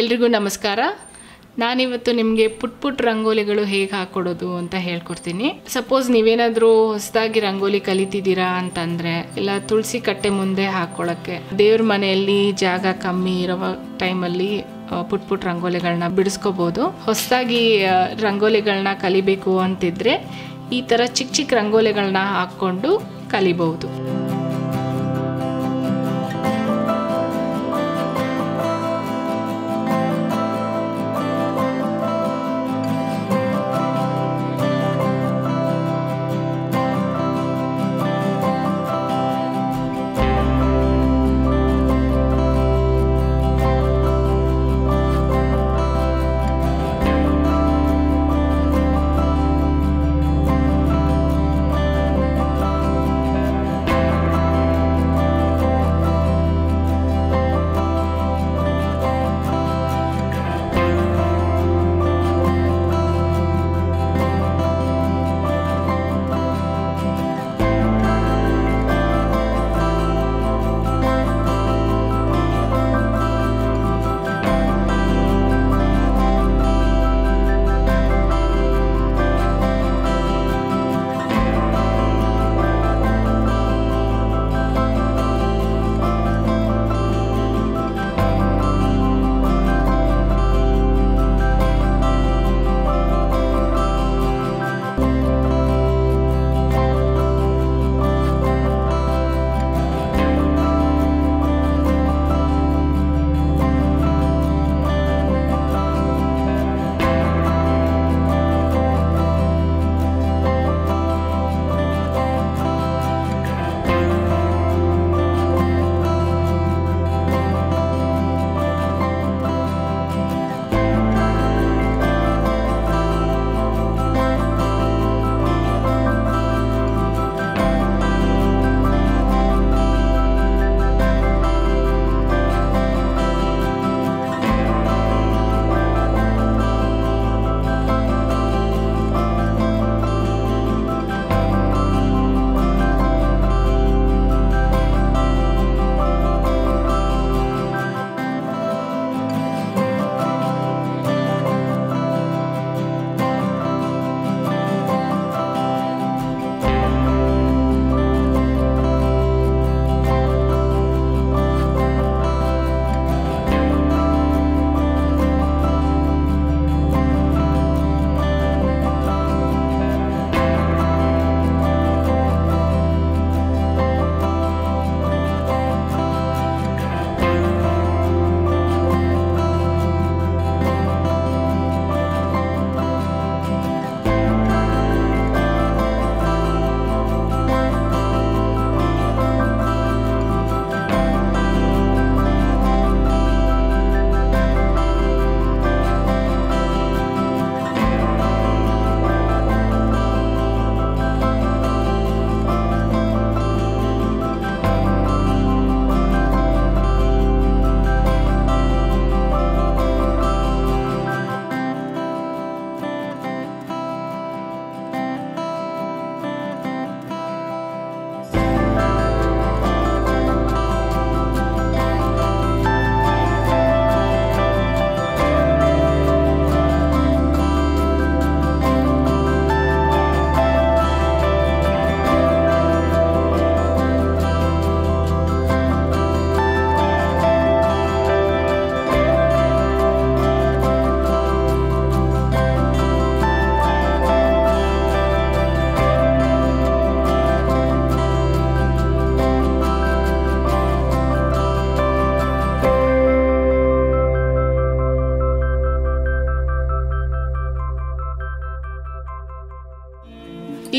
ಎಲ್ರಿಗೂ ನಮಸ್ಕಾರ. ನಾನಿವತ್ತು ನಿಮಗೆ ಪುಟ್ ಪುಟ್ ರಂಗೋಲಿಗಳು ಹೇಗೆ ಹಾಕ್ಕೊಡೋದು ಅಂತ ಹೇಳ್ಕೊಡ್ತೀನಿ. ಸಪೋಸ್ ನೀವೇನಾದರೂ ಹೊಸದಾಗಿ ರಂಗೋಲಿ ಕಲಿತಿದ್ದೀರಾ ಅಂತಂದರೆ, ಇಲ್ಲ ತುಳಸಿ ಕಟ್ಟೆ ಮುಂದೆ ಹಾಕ್ಕೊಳ್ಳೋಕ್ಕೆ ದೇವ್ರ ಮನೆಯಲ್ಲಿ ಜಾಗ ಕಮ್ಮಿ ಇರೋ ಟೈಮಲ್ಲಿ ಪುಟ್ ಪುಟ್ ರಂಗೋಲಿಗಳನ್ನ ಬಿಡಿಸ್ಕೋಬೋದು. ಹೊಸದಾಗಿ ರಂಗೋಲಿಗಳನ್ನ ಕಲಿಬೇಕು ಅಂತಿದ್ರೆ ಈ ಥರ ಚಿಕ್ಕ ಚಿಕ್ಕ ರಂಗೋಲಿಗಳನ್ನ ಹಾಕ್ಕೊಂಡು ಕಲಿಬಹುದು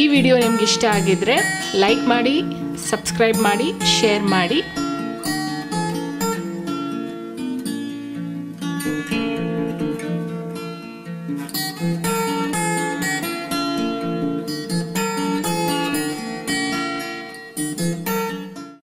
ಈ ವಿಡಿಯೋ ನಿಮ್ಗೆ ಇಷ್ಟ ಆಗಿದ್ರೆ ಲೈಕ್ ಮಾಡಿ ಸಬ್ಸ್ಕ್ರೈಬ್ ಮಾಡಿ ಶೇರ್ ಮಾಡಿ.